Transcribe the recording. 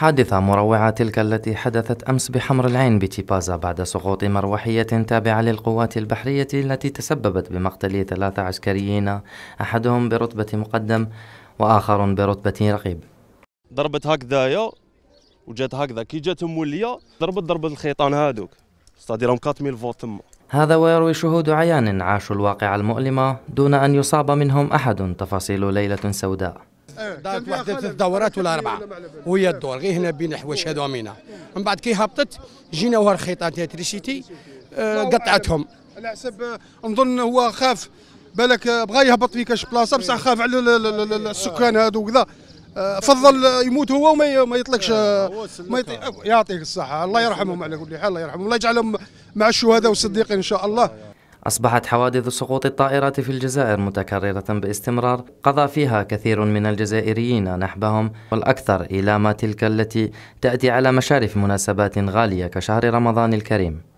حادثة مروعة تلك التي حدثت أمس بحمر العين بتيبازا بعد سقوط مروحية تابعة للقوات البحرية التي تسببت بمقتل ثلاثة عسكريين أحدهم برتبة مقدم وآخر برتبة رقيب. ضربت هكذايا وجات هكذا. كي جات مولية ضربت ضرب الخيطان هادوك. ستادير 4000 فولت تما هذا ويروي شهود عيان عاشوا الواقعة المؤلمة دون أن يصاب منهم أحد. تفاصيل ليلة سوداء. دارت واحدة ثلاث دورات ولا أربعة وهي الدور. غير هنا بين حواش هذو مينا من بعد كي هبطت جينا وها الخيطات الكتريسيتي آه، قطعتهم. على حسب نظن هو خاف. بالك بغى يهبط في كاش بلاصة بصح خاف على ال- ال- ال- السكان هادو وكذا. آه، فضل يموت هو وما ما يطلقش آه، ما. يعطيك الصحة. الله يرحمهم على كل حال الله يرحمهم. الله يجعلهم مع الشهداء والصديقين إن شاء الله. أصبحت حوادث سقوط الطائرات في الجزائر متكررة باستمرار قضى فيها كثير من الجزائريين نحبهم والأكثر إلى ما تلك التي تأتي على مشارف مناسبات غالية كشهر رمضان الكريم.